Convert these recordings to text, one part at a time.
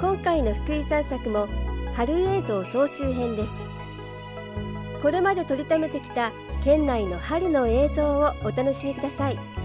今回の福井散策も春映像総集編です。これまで撮りためてきた県内の春の映像をお楽しみください「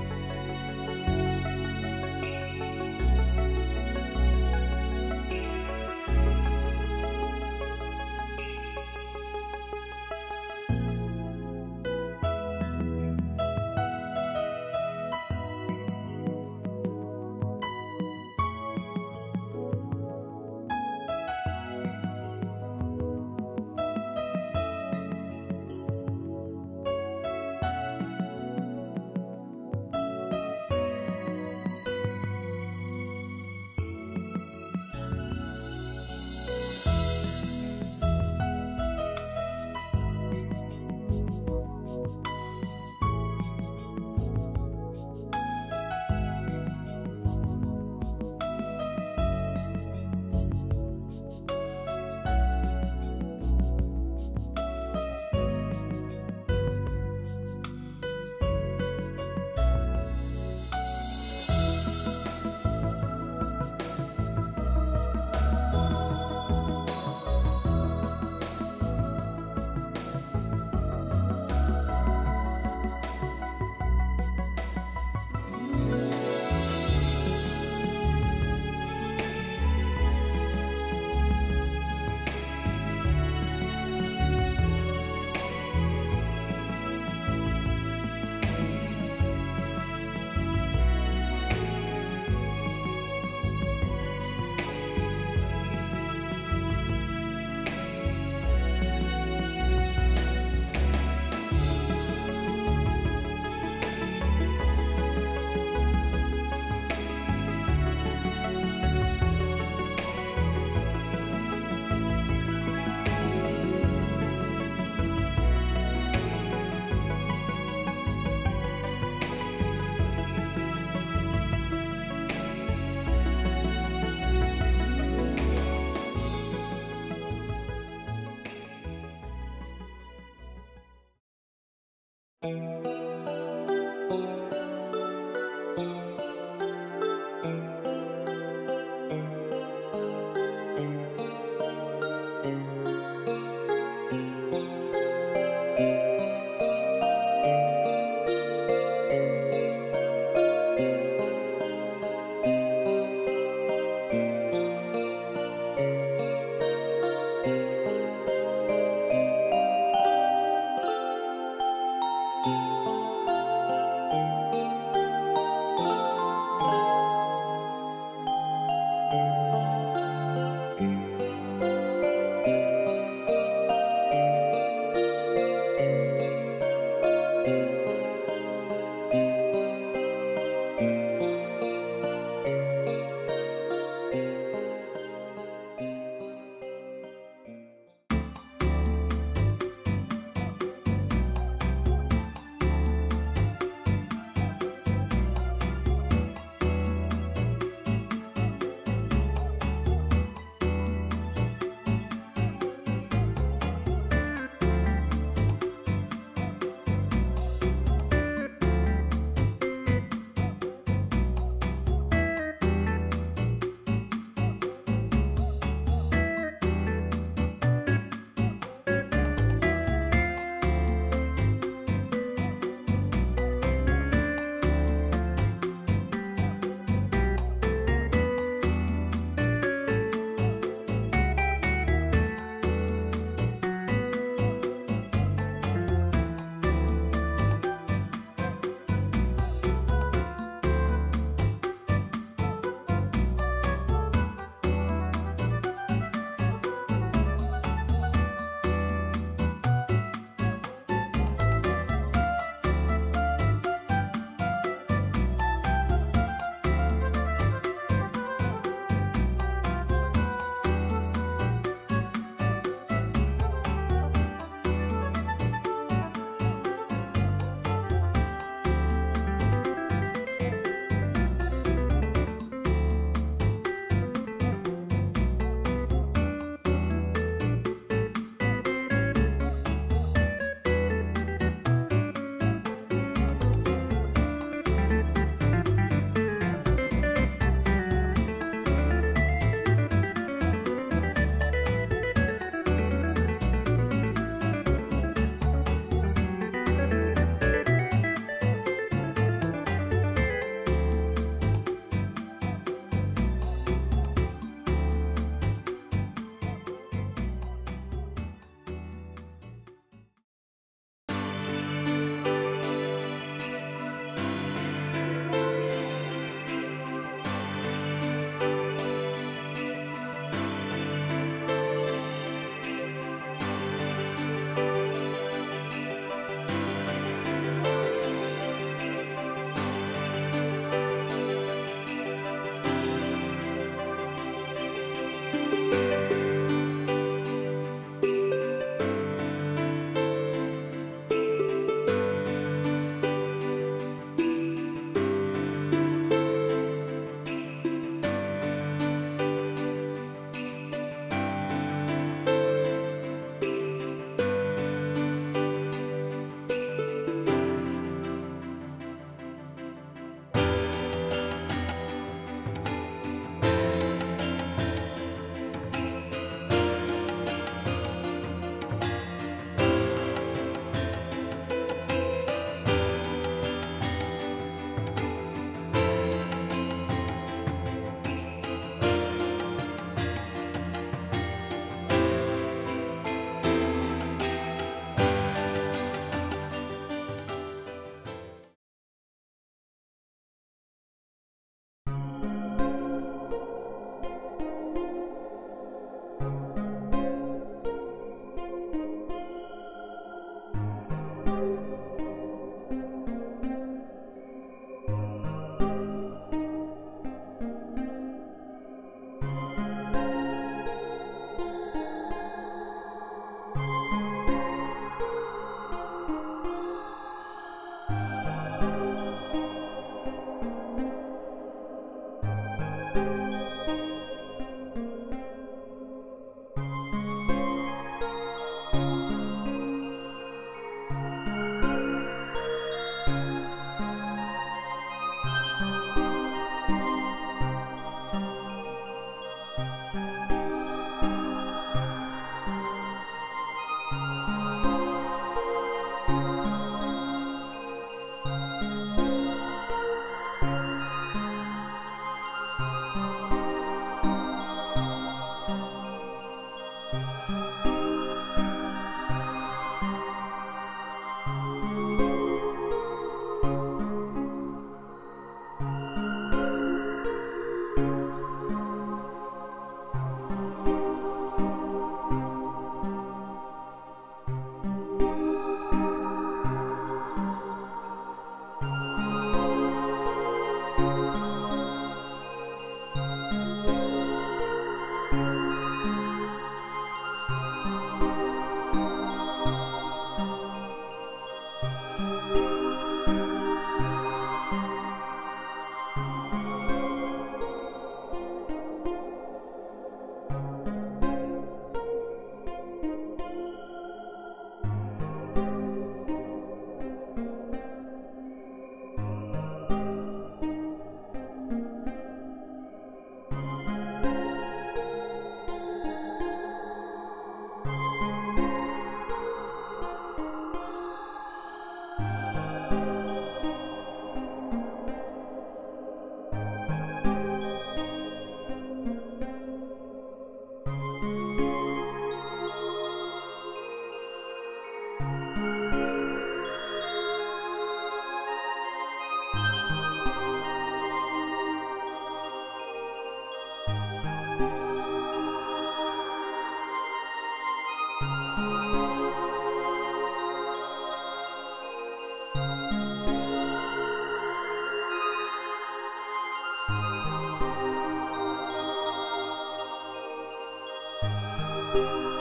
Bye.